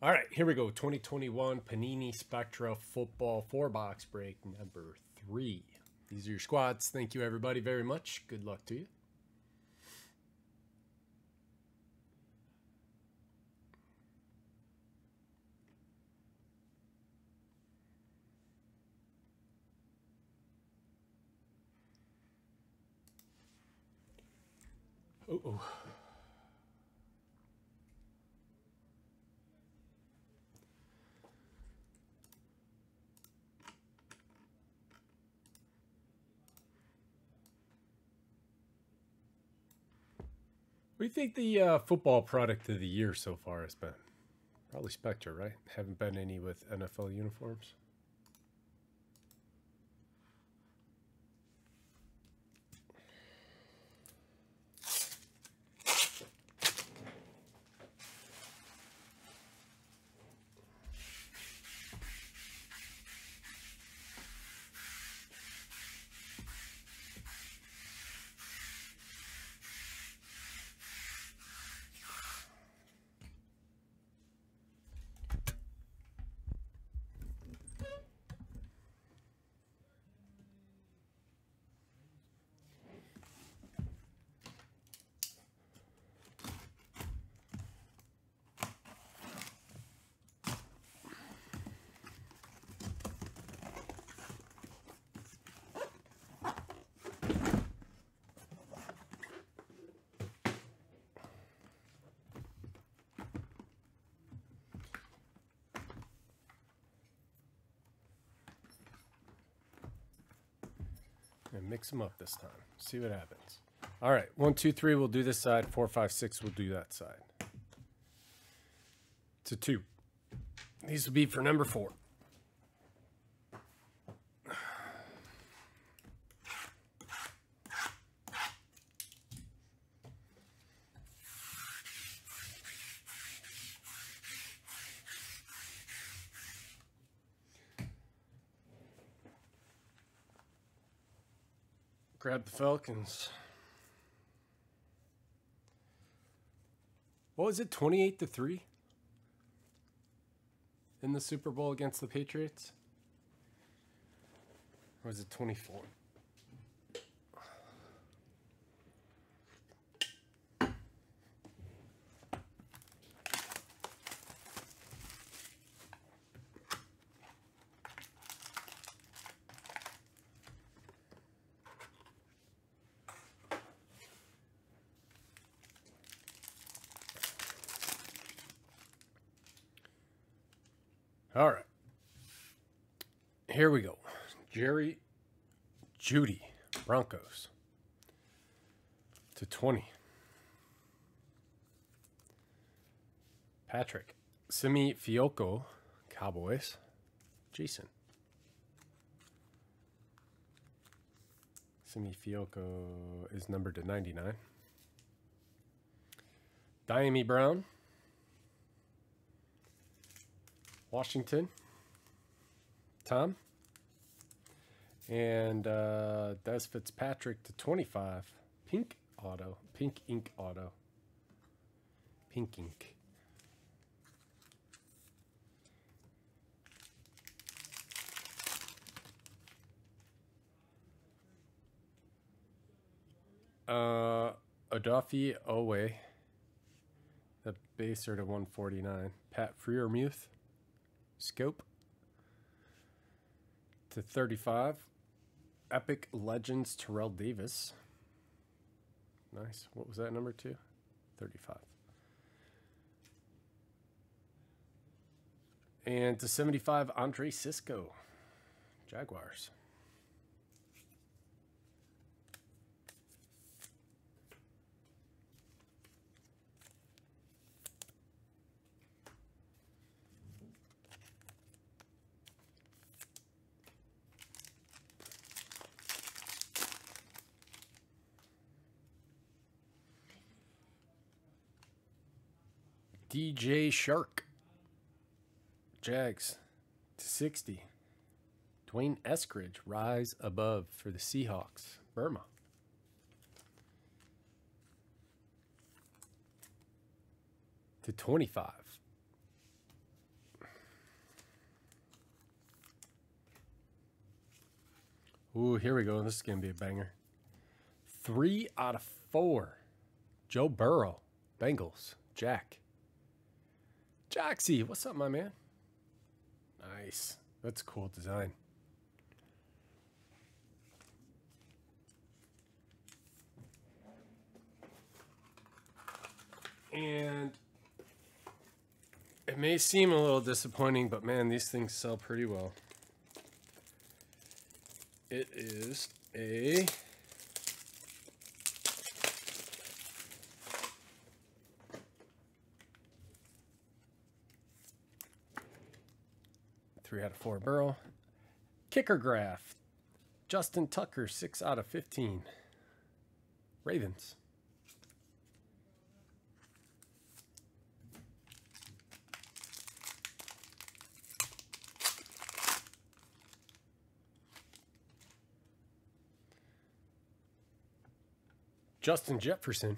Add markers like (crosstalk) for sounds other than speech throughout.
All right, here we go. 2021 Panini Spectra Football 4 box break number 3. These are your squads. Thank you, everybody, very much. Good luck to you. Oh, oh. What do you think the uh, football product of the year so far has been? Probably Spectra, right? Haven't been any with NFL uniforms. And mix them up this time. See what happens. All right, one, two, three, we'll do this side. Four, five, six, we'll do that side. It's a two. These will be for number four. Grab the Falcons. What was it, 28 to 3? In the Super Bowl against the Patriots? Or was it 24? All right. Here we go. Jerry Jeudy, Broncos to 20. Patrick Simi Fehoko, Cowboys. Jason. Simi Fehoko is numbered to 99. Dyami Brown, Washington, Tom, and uh, Dez Fitzpatrick to 25. Pink auto, pink ink auto, pink ink. Uh, Odafe Oweh, the baser to 149. Pat Freiermuth. Scope to 35. Epic Legends Terrell Davis. Nice. What was that number two? 35. And to 75, Andre Cisco. Jaguars. DJ Shark. Jags to 60. D'Wayne Eskridge, rise above for the Seahawks. Burma. To 25. Ooh, here we go. This is going to be a banger. Three out of four. Joe Burrow, Bengals, Jack. Jaxie, what's up, my man? Nice. That's cool design. And it may seem a little disappointing, but man, these things sell pretty well. It is a three out of four Burrow. Kicker graph. Justin Tucker, six out of 15. Ravens. Justin Jefferson.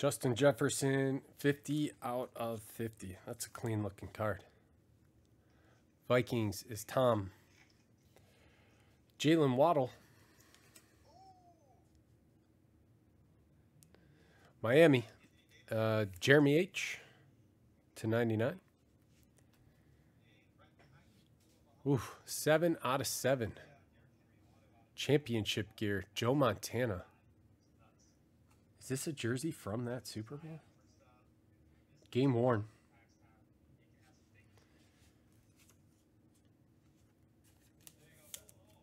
Justin Jefferson, 50 out of 50. That's a clean looking card. Vikings is Tom. Jaylen Waddle. Miami, uh, Jeremy H to 99. Ooh, seven out of seven. Championship gear, Joe Montana. Is this a jersey from that Super Bowl? Game worn.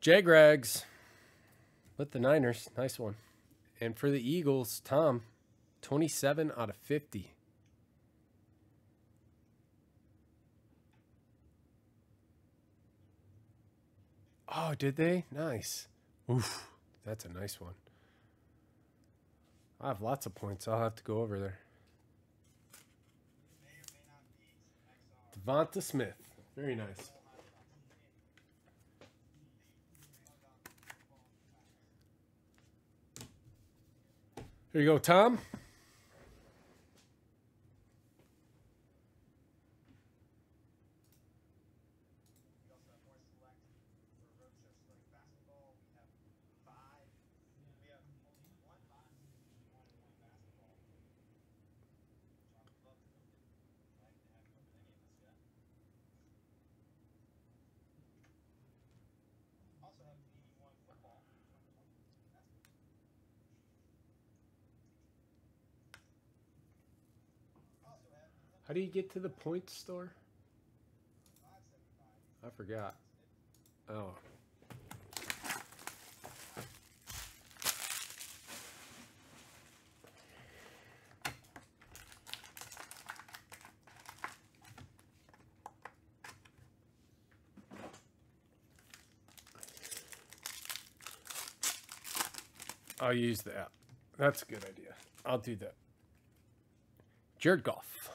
Jagrags with the Niners. Nice one. And for the Eagles, Tom, 27 out of 50. Oh, did they? Nice. Oof, that's a nice one. I have lots of points. I'll have to go over there. Devonta Smith. Very nice. Here you go, Tom. How do you get to the point store? I forgot. Oh. I'll use the app. That's a good idea. I'll do that. Jared Goff.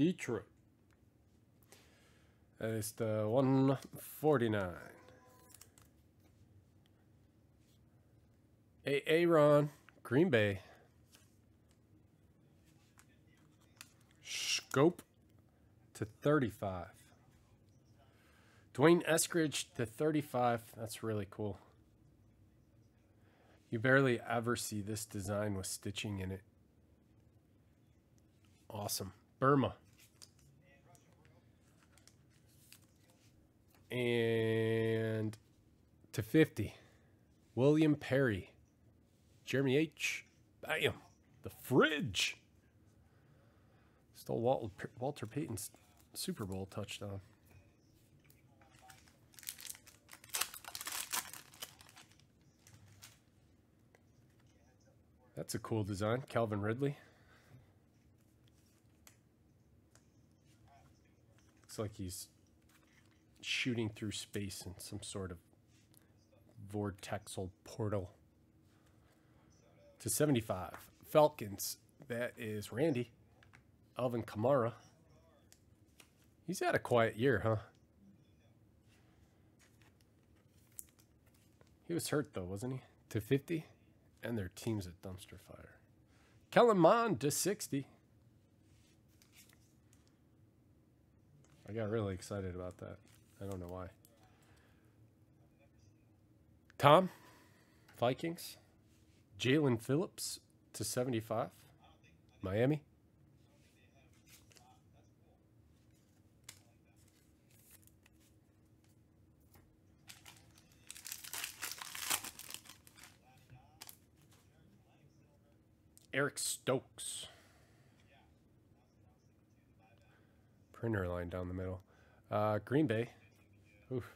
Detroit. That is the 149. A Aaron, Green Bay. Scope to 35. D'Wayne Eskridge to 35. That's really cool. You barely ever see this design with stitching in it. Awesome. Burma. And to 50, William Perry. Jeremy H. Bam. The fridge. Stole Walter Payton's Super Bowl touchdown. That's a cool design. Calvin Ridley. Looks like he's shooting through space in some sort of vortexal portal. To 75. Falcons. That is Randy. Alvin Kamara. He's had a quiet year, huh? He was hurt though, wasn't he? To 50. and their teams at dumpster fire. Kellen Mond to 60. I got really excited about that. I don't know why. Tom, Vikings. Jaelan Phillips to 75. Miami. Eric Stokes. Printer line down the middle. Uh, Green Bay. Oof.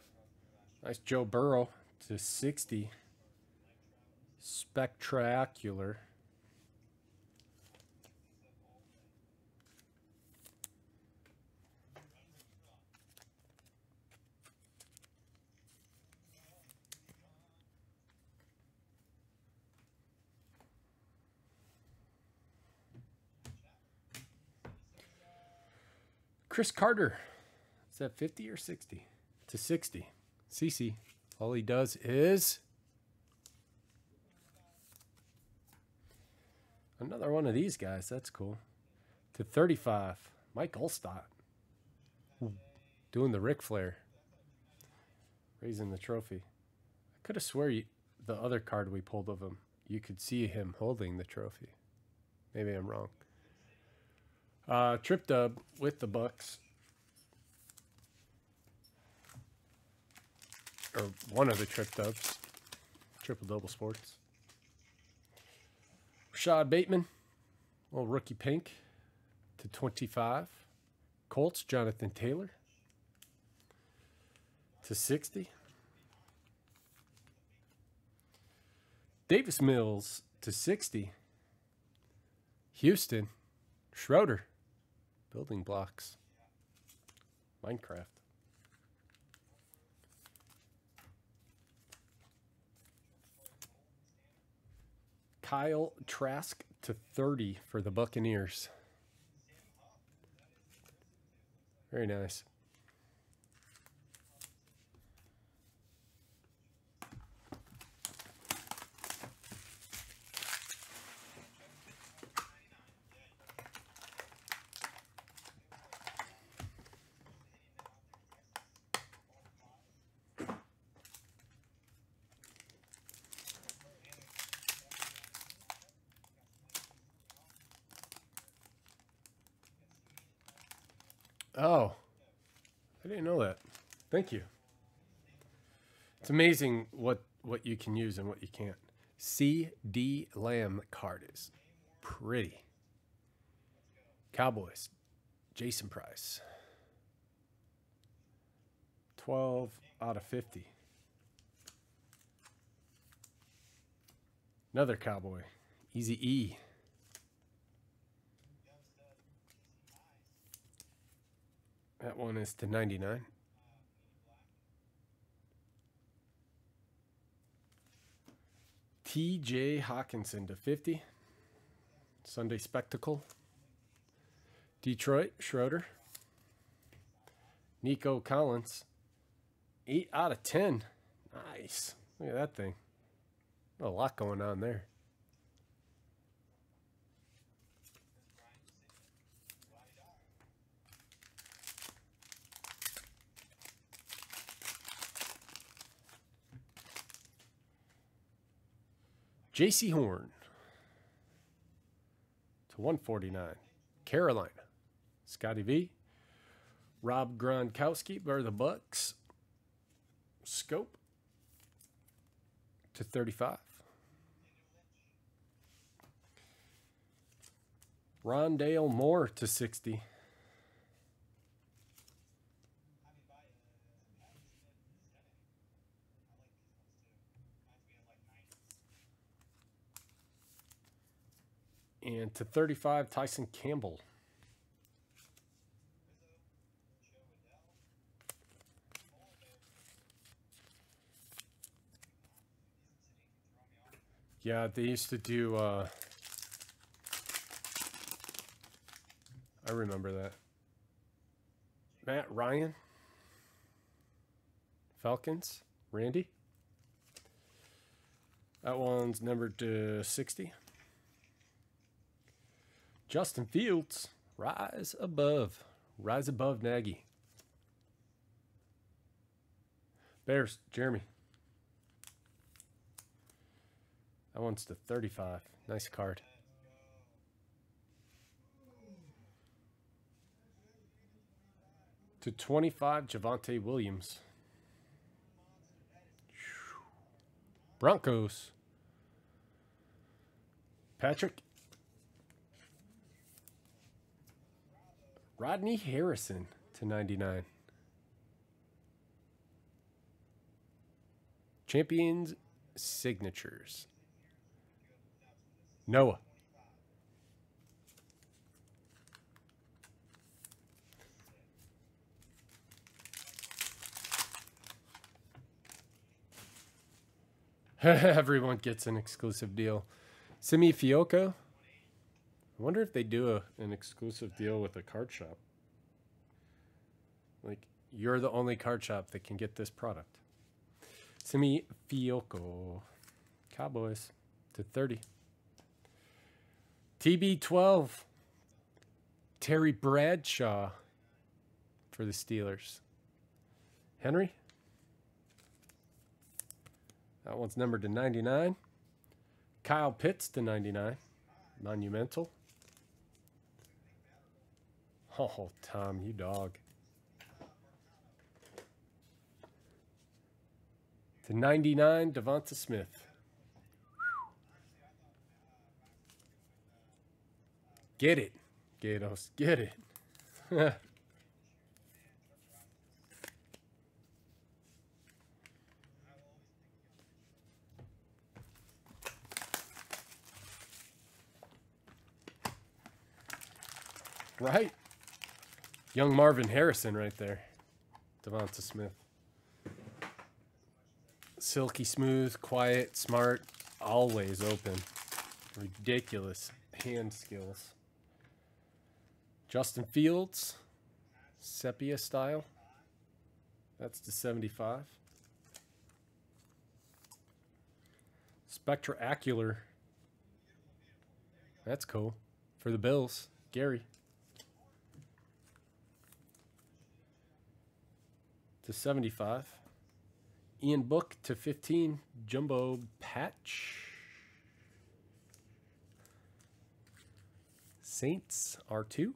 Nice Joe Burrow to 60. Spectacular. Cris Carter. Is that 50 or 60? To 60. CC. All he does is another one of these guys. That's cool. To 35. Mike Alstott. Doing the Ric Flair. Raising the trophy. I could have swore you, the other card we pulled of him, you could see him holding the trophy. Maybe I'm wrong. Uh, trip dub with the Bucks. Or one of the trip dubs. Triple double sports. Rashod Bateman. Little rookie pink to 25. Colts, Jonathan Taylor to 60. Davis Mills to 60. Houston, Schroeder building blocks. Minecraft. Kyle Trask to 30 for the Buccaneers. Very nice. Oh, I didn't know that. Thank you. It's amazing what what you can use and what you can't. CeeDee Lamb card is pretty. Cowboys, Jason Price. 12 out of 50. Another Cowboy, Easy E. That one is to 99. TJ Hockenson to 50. Sunday Spectacle. Detroit, Schroeder. Nico Collins. 8 out of 10. Nice. Look at that thing. A lot going on there. Jaycee Horn to 149. Carolina. Scotty V. Rob Gronkowski for the Bucks. Scope to 35. Rondale Moore to 60. And to 35, Tyson Campbell. Yeah, they used to do. Uh, I remember that. Matt Ryan, Falcons, Randy. That one's numbered to 60. Justin Fields, rise above. Rise above Nagy. Bears, Jeremy. That one's to 35. Nice card. To 25, Javonte Williams. Broncos. Patrick. Rodney Harrison to 99. Champions signatures. Noah. (laughs) Everyone gets an exclusive deal. Simi Fehoko. Wonder if they do a, an exclusive deal with a card shop. Like, you're the only card shop that can get this product. Simi Fehoko. Cowboys to 30. TB12. Terry Bradshaw for the Steelers. Henry. That one's numbered to 99. Kyle Pitts to 99. Monumental. (laughs) Oh, Tom, you dog. To 99, Devonta Smith. Get it, Gatos. Get it. (laughs) right? Young Marvin Harrison right there. Devonta Smith. Silky smooth, quiet, smart, always open. Ridiculous hand skills. Justin Fields, sepia style. That's the 75. Spectracular. That's cool. For the Bills, Gary. To 75. Ian Book to 15. Jumbo Patch. Saints R2.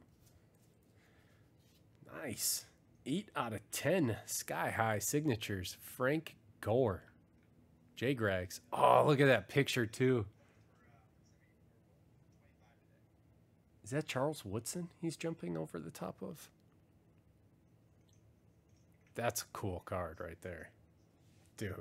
Nice. 8 out of 10 sky high signatures. Frank Gore. J Grags. Oh, look at that picture, too. Is that Charles Woodson he's jumping over the top of? That's a cool card right there. Dude.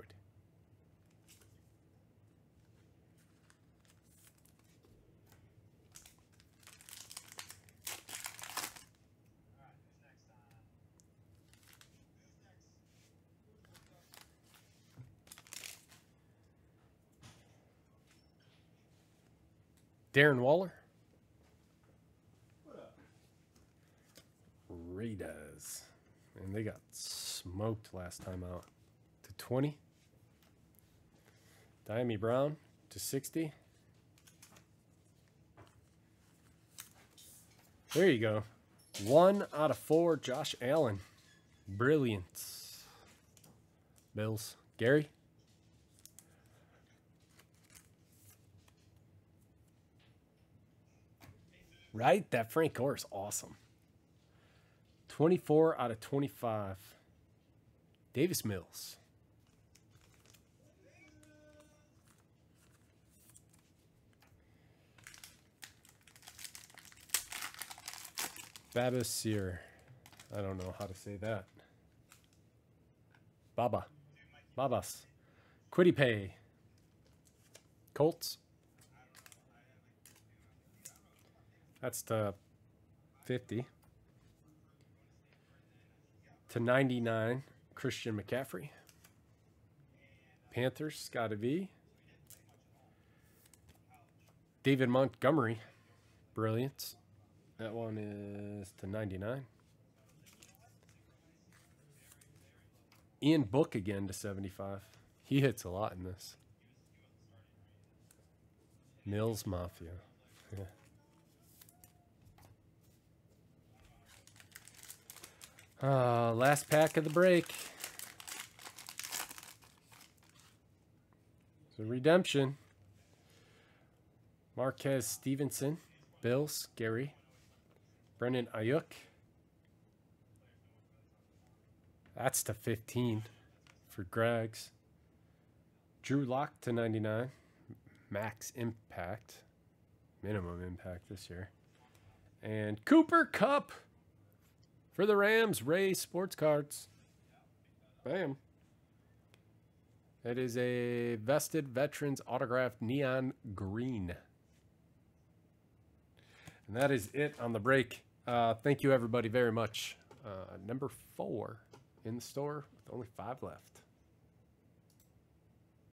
Darren Waller. Raiders. And they got smoked last time out. To 20. Dyami Brown to 60. There you go. One out of four, Josh Allen. Brilliance. Bills. Gary? Right? That Frank Gore is awesome. 24 out of 25. Davis Mills. Babasir. I don't know how to say that. Baba. Babas. Kwity Paye. Colts. That's the 50. To 99, Christian McCaffrey. Panthers, Scotty V. David Montgomery. Brilliance. That one is to 99. Ian Book again to 75. He hits a lot in this. Mills Mafia. Yeah. Uh, last pack of the break. So redemption. Marquez Stevenson, Bills, Gary, Brandon Aiyuk. That's to 15 for Greg's. Drew Lock to 99. Max impact. Minimum impact this year. And Cooper Kupp for the Rams. Ray Sports Cards. Bam. It is a vested veterans autographed neon green. And that is it on the break. Uh, thank you, everybody, very much. Uh, number four in the store with only five left.